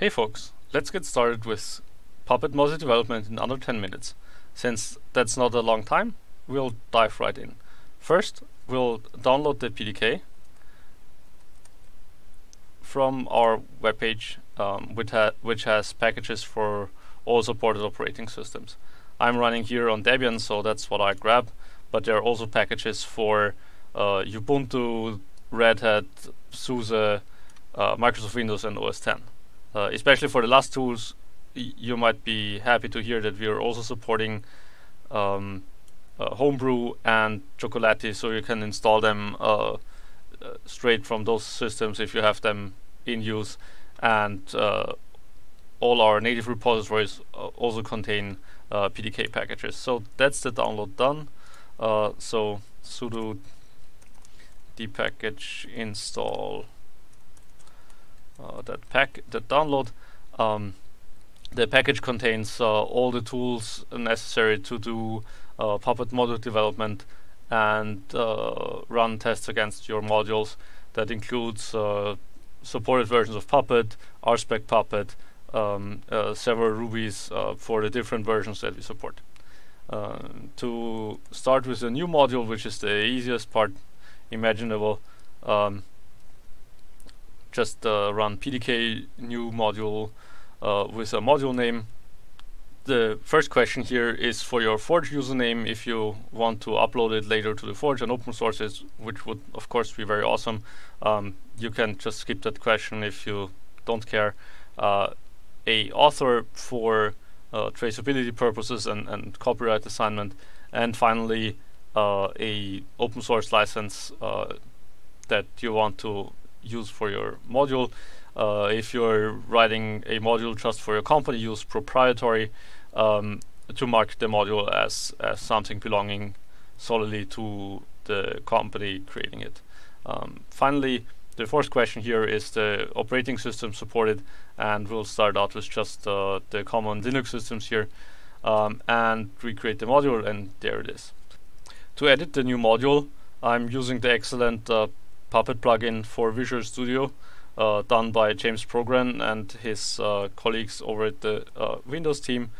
Hey folks, let's get started with Puppet module development in under 10 minutes. Since that's not a long time, we'll dive right in. First, we'll download the PDK from our webpage, um, which, ha which has packages for all supported operating systems. I'm running here on Debian, so that's what I grab, but there are also packages for uh, Ubuntu, Red Hat, SUSE, uh, Microsoft Windows, and OS X. Uh, especially for the last tools, you might be happy to hear that we are also supporting um, uh, Homebrew and Chocolatey, so you can install them uh, uh, straight from those systems if you have them in use. And uh, all our native repositories uh, also contain PDK packages. So that's the download done. so sudo dpkg install uh, that pack that download. Um, the package contains uh, all the tools necessary to do uh, Puppet module development and run tests against your modules. That includes supported versions of Puppet, RSpec Puppet, um, uh, several Rubies uh, for the different versions that we support. Uh, to start with a new module, which is the easiest part imaginable, um, just uh, run pdk new module uh, with a module name. The first question here is for your Forge username if you want to upload it later to the Forge and open sources, which would of course be very awesome. Um, you can just skip that question if you don't care. Uh, a author for uh, traceability purposes and, and copyright assignment, and finally uh, a open source license uh, that you want to use for your module. Uh, if you're writing a module just for your company, use proprietary um, to mark the module as, as something belonging solely to the company creating it. Um, finally, the fourth question here is the operating system supported, and we'll start out with just uh, the common Linux systems here, um, and recreate the module, and there it is. To edit the new module, I'm using the excellent uh, Puppet plugin for Visual Studio uh, done by James Pogran and his uh, colleagues over at the uh, Windows team.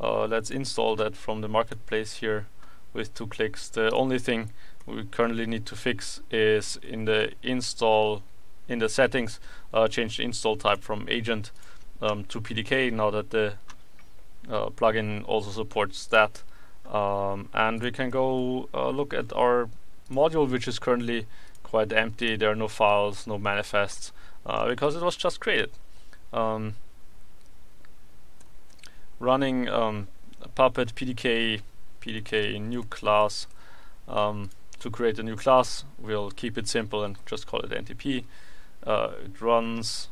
Uh, let's install that from the marketplace here with two clicks. The only thing we currently need to fix is in the install in the settings uh, change the install type from agent um, to PDK now that the plugin also supports that um, and we can go look at our module which is currently quite empty. There are no files, no manifests, uh, because it was just created. Um, running um, Puppet PDK PDK new class um, to create a new class. We'll keep it simple and just call it NTP. Uh, it runs.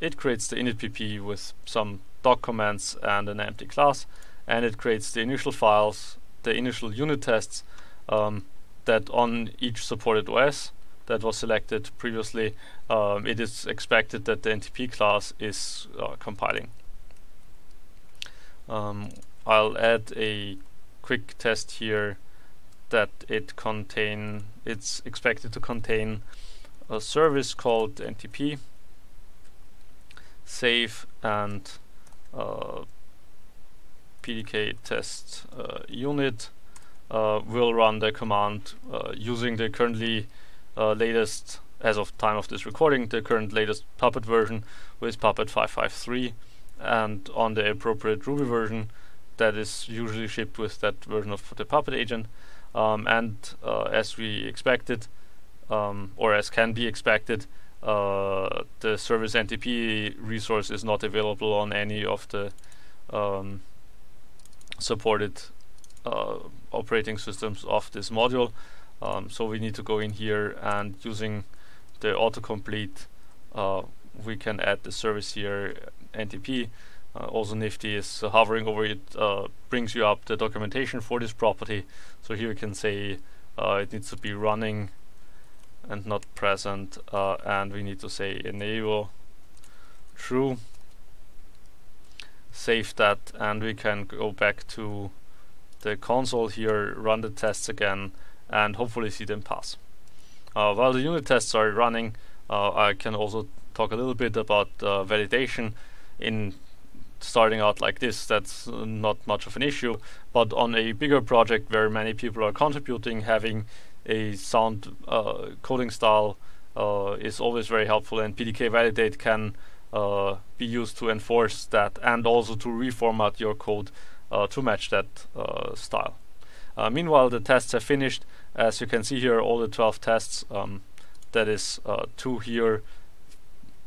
It creates the initpp with some doc commands and an empty class, and it creates the initial files, the initial unit tests um, that on each supported OS that was selected previously, um, it is expected that the NTP class is uh, compiling. Um, I'll add a quick test here that it contain it's expected to contain a service called NTP save and uh, PDK test uh, unit uh, will run the command uh, using the currently uh, latest, as of time of this recording, the current latest Puppet version with Puppet 553 and on the appropriate Ruby version that is usually shipped with that version of the Puppet agent. Um, and uh, as we expected, um, or as can be expected, uh, the service NTP resource is not available on any of the um, supported uh, operating systems of this module. Um, so we need to go in here and using the autocomplete uh, we can add the service here NTP. Uh, also nifty is uh, hovering over it uh, brings you up the documentation for this property. So here you can say uh, it needs to be running and not present uh, and we need to say enable true save that and we can go back to the console here run the tests again and hopefully see them pass. Uh, while the unit tests are running, uh, I can also talk a little bit about uh, validation. in starting out like this, that's uh, not much of an issue. But on a bigger project where many people are contributing, having a sound uh, coding style uh, is always very helpful, and PDK validate can be used to enforce that and also to reformat your code to match that uh, meanwhile, the tests have finished. As you can see here, all the 12 tests, um, that is two here,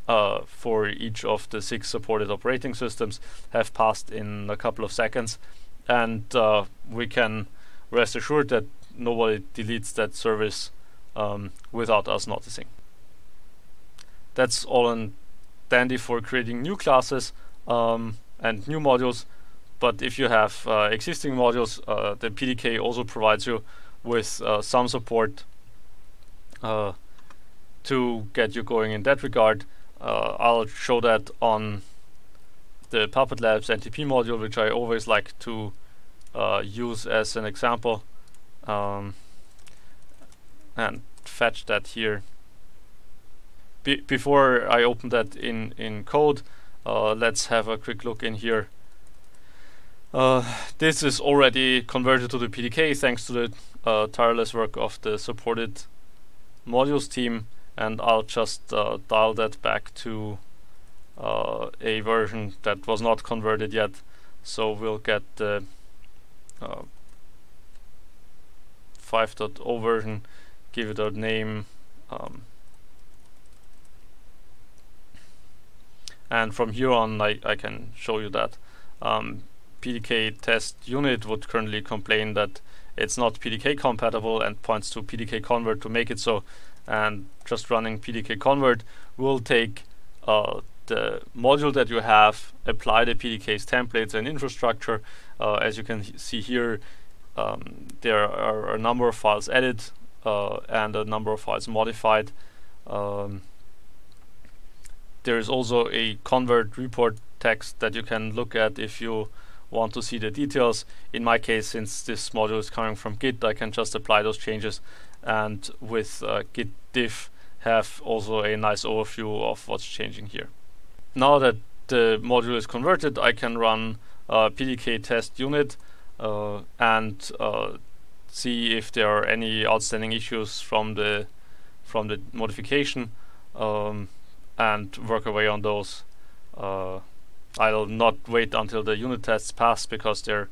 uh, for each of the six supported operating systems have passed in a couple of seconds and uh, we can rest assured that nobody deletes that service um, without us noticing. That's all in dandy for creating new classes um, and new modules but if you have uh, existing modules uh, the PDK also provides you with uh, some support uh, to get you going in that regard uh, I'll show that on the Puppet Labs NTP module, which I always like to use as an example um, and fetch that here. Be before I open that in, in code, uh, let's have a quick look in here. Uh, this is already converted to the PDK thanks to the uh, tireless work of the supported modules team and I'll just uh, dial that back to a version that was not converted yet. So we'll get the uh, 5.0 version give it a name um, and from here on I, I can show you that. Um, PDK test unit would currently complain that it's not PDK compatible and points to PDK convert to make it so and just running PDK convert will take uh, the module that you have, apply the PDK's templates and infrastructure. Uh, as you can see here, um, there are a number of files added uh, and a number of files modified. Um, there is also a convert report text that you can look at if you want to see the details. In my case, since this module is coming from Git, I can just apply those changes and with uh, git diff have also a nice overview of what's changing here. Now that the module is converted, I can run uh, PDK test unit uh, and uh, see if there are any outstanding issues from the from the modification um, and work away on those. I'll not wait until the unit tests pass because the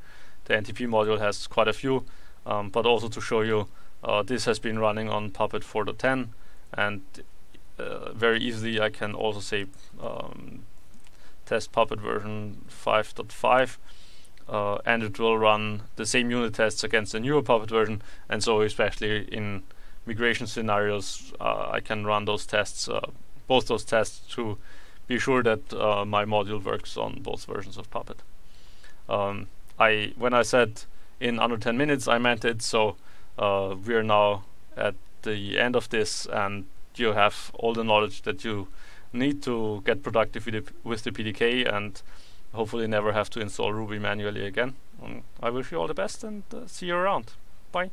NTP module has quite a few, um, but also to show you uh, this has been running on Puppet 4.10 and uh, very easily I can also say um, test Puppet version 5.5 uh, and it will run the same unit tests against the newer Puppet version. And so especially in migration scenarios uh, I can run those tests, uh, both those tests to be sure that uh, my module works on both versions of Puppet. Um, I when I said in under 10 minutes I meant it so uh, we are now at the end of this and you have all the knowledge that you need to get productive with the, with the PDK and hopefully never have to install Ruby manually again. And I wish you all the best and uh, see you around. Bye.